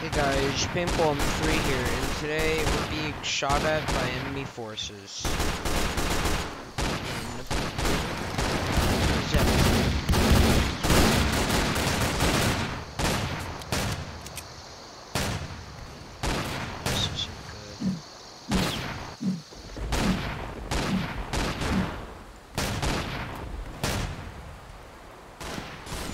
Hey guys, Paintball M3 here, and today we're being shot at by enemy forces.